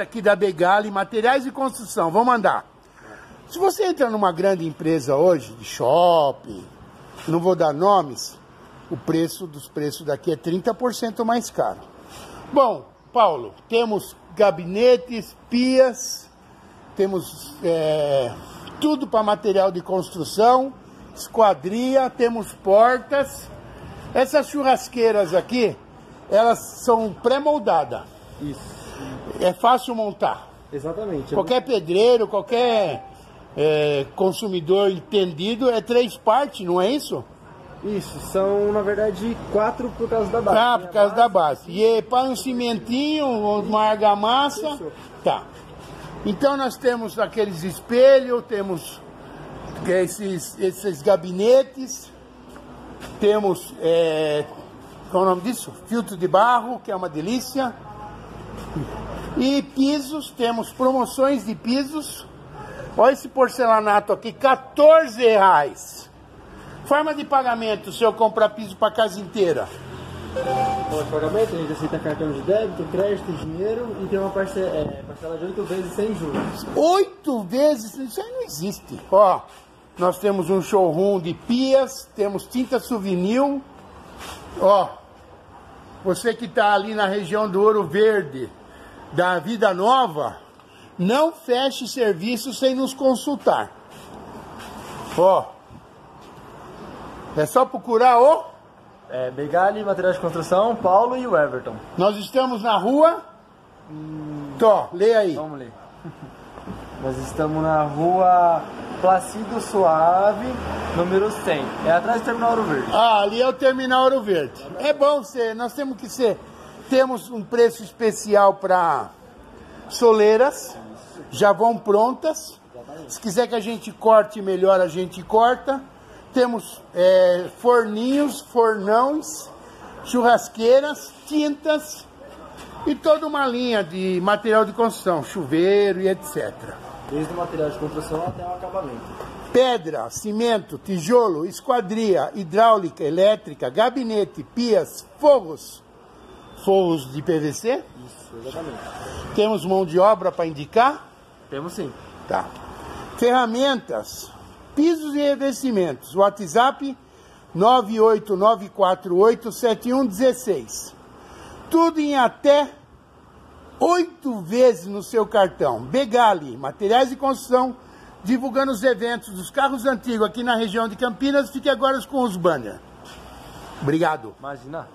aqui da Begali, materiais de construção, vamos andar. Se você entra numa grande empresa hoje, de shopping, não vou dar nomes, o preço dos preços daqui é 30% mais caro. Bom, Paulo, temos gabinetes, pias, temos é, tudo para material de construção, esquadria, temos portas. Essas churrasqueiras aqui, elas são pré-moldadas. Isso. É fácil montar. Exatamente. Qualquer pedreiro, qualquer é, consumidor entendido é três partes, não é isso? Isso, são na verdade quatro por causa da base. Ah, por a causa da base. E é para um cimentinho, uma argamassa. Fechou. Tá. Então nós temos aqueles espelhos, temos esses, esses gabinetes, temos, é, qual é o nome disso? Filtro de barro, que é uma delícia. E pisos, temos promoções de pisos. Olha esse porcelanato aqui, 14 reais. Forma de pagamento se eu comprar piso para casa inteira. Forma de pagamento, a gente aceita cartão de débito, crédito, dinheiro e tem uma parcela, é, parcela de 8 vezes sem juros. Oito vezes, isso aí não existe. Ó, nós temos um showroom de pias, temos tinta souvenir. Ó, você que está ali na região do Ouro Verde, da Vida Nova, não feche serviço sem nos consultar. Ó, é só procurar o. É, Begali, material de construção, Paulo e o Everton. Nós estamos na rua. Tó, lê aí. Vamos ler. Nós estamos na rua Placido Suave, número 100. É atrás do Terminal Ouro Verde. Ah, ali é o Terminal Ouro Verde. É bom ser, nós temos que ser. Temos um preço especial para soleiras, já vão prontas. Se quiser que a gente corte melhor, a gente corta. Temos é, forninhos, fornões, churrasqueiras, tintas e toda uma linha de material de construção, chuveiro e etc. Desde o material de construção até o acabamento. Pedra, cimento, tijolo, esquadria, hidráulica, elétrica, gabinete, pias, forros. Forros de PVC. Isso, exatamente. Temos mão de obra para indicar. Temos sim. Tá. Ferramentas, pisos e revestimentos. WhatsApp 989487116. Tudo em até oito vezes no seu cartão. Begali, materiais de construção, divulgando os eventos dos carros antigos aqui na região de Campinas. Fique agora com os banners. Obrigado. Imagina.